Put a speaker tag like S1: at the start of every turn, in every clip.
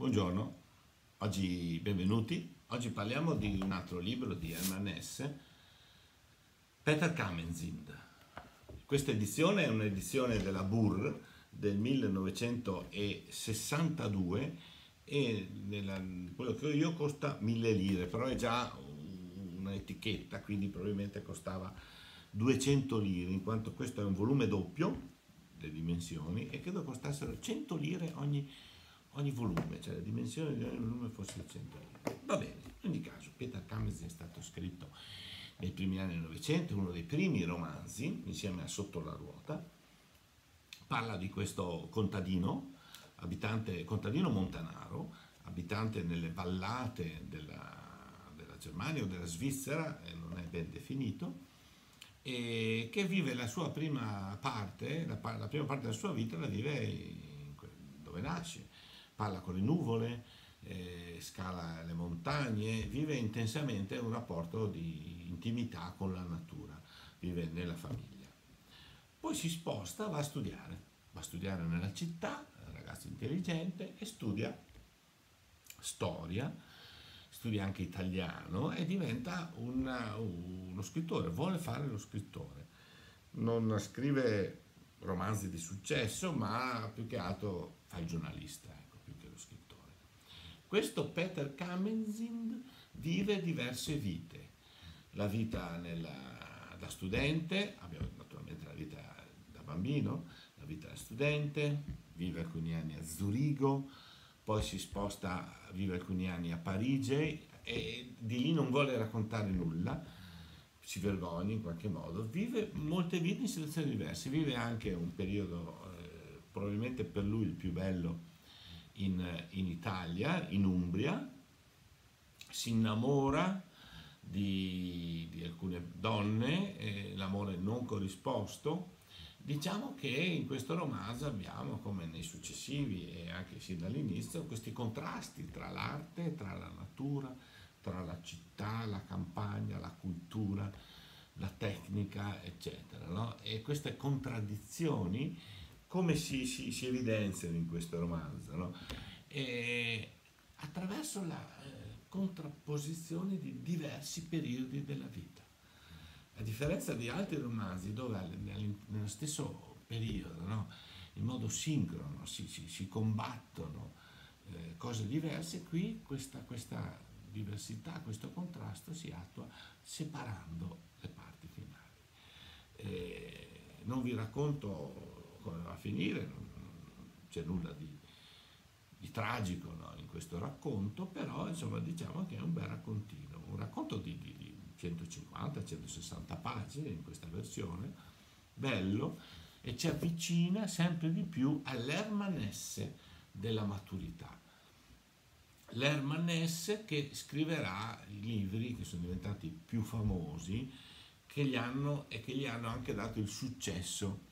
S1: Buongiorno, oggi benvenuti. Oggi parliamo di un altro libro di Hermann Hesse, Peter Kamenzind. Questa edizione è un'edizione della Burr del 1962 e nella, quello che ho io costa 1000 lire, però è già un'etichetta, quindi probabilmente costava 200 lire, in quanto questo è un volume doppio, le dimensioni, e credo costassero 100 lire ogni ogni volume, cioè la dimensione di ogni volume fosse 100 lire. Va bene, in ogni caso, Peter Kammersdorf è stato scritto nei primi anni 900, uno dei primi romanzi, insieme a Sotto la ruota, parla di questo contadino, abitante, contadino montanaro, abitante nelle vallate della, della Germania o della Svizzera, eh, non è ben definito, e che vive la sua prima parte, la, la prima parte della sua vita la vive in, dove nasce, parla con le nuvole, eh, scala le montagne, vive intensamente un rapporto di intimità con la natura, vive nella famiglia. Poi si sposta, va a studiare, va a studiare nella città, ragazzo intelligente, e studia storia, studia anche italiano e diventa una, uno scrittore, vuole fare lo scrittore. Non scrive romanzi di successo, ma più che altro fa il giornalista questo Peter Kamenzind vive diverse vite. La vita nella, da studente, abbiamo naturalmente la vita da bambino, la vita da studente, vive alcuni anni a Zurigo, poi si sposta, vive alcuni anni a Parigi e di lì non vuole raccontare nulla, si vergogna in qualche modo, vive molte vite in situazioni diverse, vive anche un periodo eh, probabilmente per lui il più bello in, in Italia, in Umbria, si innamora di, di alcune donne, eh, l'amore non corrisposto. Diciamo che in questo romanzo abbiamo, come nei successivi e anche sin dall'inizio, questi contrasti tra l'arte, tra la natura, tra la città, la campagna, la cultura, la tecnica, eccetera. No? E queste contraddizioni come si, si, si evidenziano in questo romanzo, no? attraverso la eh, contrapposizione di diversi periodi della vita. A differenza di altri romanzi dove nello stesso periodo, no? in modo sincrono, si, si, combattono eh, cose diverse, qui questa, questa diversità, questo contrasto si attua separando le parti finali. Eh, non vi racconto come a finire, non c'è nulla di, di tragico no, in questo racconto, però insomma diciamo che è un bel raccontino, un racconto di, di, di 150-160 pagine in questa versione, bello, e ci avvicina sempre di più all'Ermanesse della maturità. L'Ermanesse che scriverà i libri che sono diventati più famosi che gli hanno, e che gli hanno anche dato il successo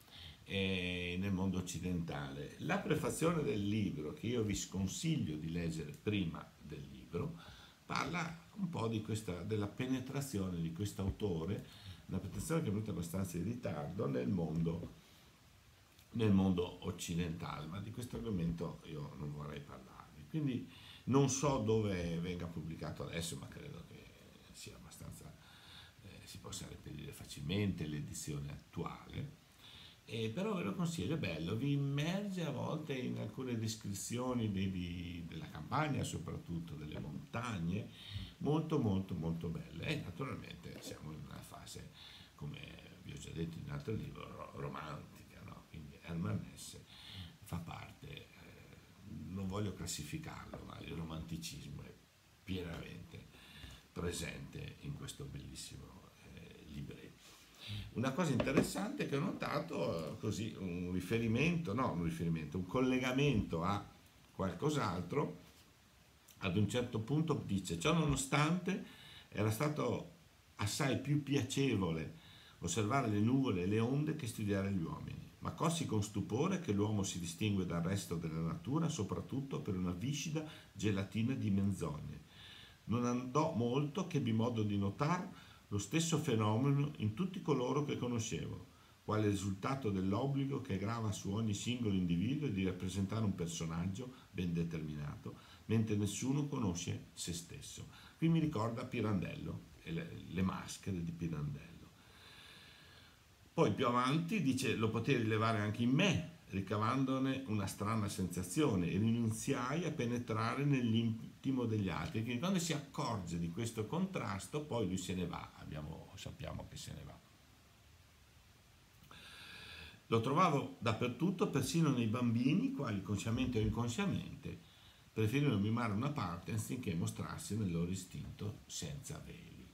S1: eh, nel mondo occidentale. La prefazione del libro, che io vi sconsiglio di leggere prima del libro, parla un po' questa, della penetrazione di questo autore, una penetrazione che è venuta abbastanza in ritardo nel mondo, nel mondo occidentale, ma di questo argomento io non vorrei parlarvi. Quindi non so dove venga pubblicato adesso, ma credo che sia abbastanza, eh, si possa reperire facilmente l'edizione attuale eh, però ve lo consiglio, è bello, vi immerge a volte in alcune descrizioni di, di, della campagna, soprattutto delle montagne, molto molto molto belle. E naturalmente siamo in una fase, come vi ho già detto in un altro libro, romantica, no? quindi Hermann Hesse fa parte, eh, non voglio classificarlo, ma il romanticismo è pienamente presente in questo bellissimo eh, libretto. Una cosa interessante che ho notato, così un riferimento, no, un riferimento, un collegamento a qualcos'altro, ad un certo punto dice, ciò nonostante era stato assai più piacevole osservare le nuvole e le onde che studiare gli uomini, ma così con stupore che l'uomo si distingue dal resto della natura soprattutto per una viscida gelatina di menzogne. Non andò molto che ebbi modo di notare lo stesso fenomeno in tutti coloro che conoscevo. quale risultato dell'obbligo che grava su ogni singolo individuo di rappresentare un personaggio ben determinato, mentre nessuno conosce se stesso. Qui mi ricorda Pirandello e le, le maschere di Pirandello. Poi più avanti dice lo potei rilevare anche in me, ricavandone una strana sensazione e rinunziai a penetrare nell'intimo degli altri. Quindi quando si accorge di questo contrasto, poi lui se ne va, Abbiamo, sappiamo che se ne va. Lo trovavo dappertutto, persino nei bambini, quali consciamente o inconsciamente preferirono mimare una parte anziché mostrarsi nel loro istinto senza veli.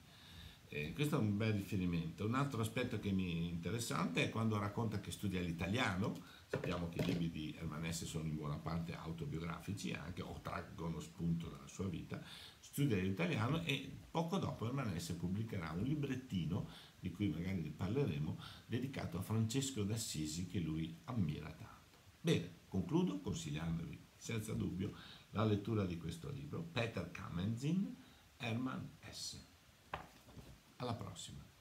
S1: Eh, questo è un bel riferimento. Un altro aspetto che mi è interessante è quando racconta che studia l'italiano. Sappiamo che i libri di Hermanesse sono in buona parte autobiografici anche, o traggono spunto dalla sua vita. Studia l'italiano e poco dopo Hermanesse pubblicherà un librettino, di cui magari parleremo, dedicato a Francesco d'Assisi che lui ammira tanto. Bene, concludo consigliandovi senza dubbio la lettura di questo libro, Peter Kamenzin, Hermann S. Alla prossima.